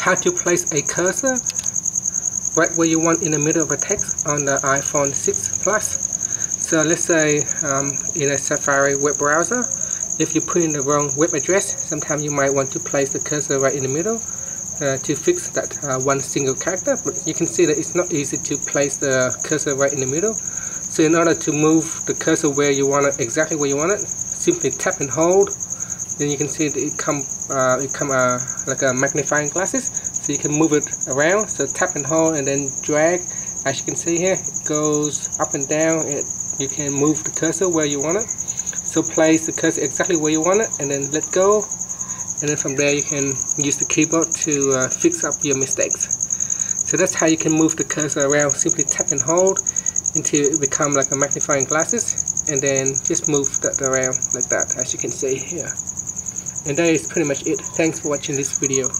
how to place a cursor right where you want in the middle of a text on the iPhone 6 Plus. So let's say um, in a Safari web browser, if you put in the wrong web address, sometimes you might want to place the cursor right in the middle uh, to fix that uh, one single character. But you can see that it's not easy to place the cursor right in the middle. So in order to move the cursor where you want it, exactly where you want it, simply tap and hold. Then you can see it come, uh, it come uh, like a magnifying glasses. So you can move it around. So tap and hold and then drag. As you can see here, it goes up and down. It, you can move the cursor where you want it. So place the cursor exactly where you want it and then let go. And then from there you can use the keyboard to uh, fix up your mistakes. So that's how you can move the cursor around. Simply tap and hold until it become like a magnifying glasses and then just move that around like that as you can see here. And that is pretty much it. Thanks for watching this video.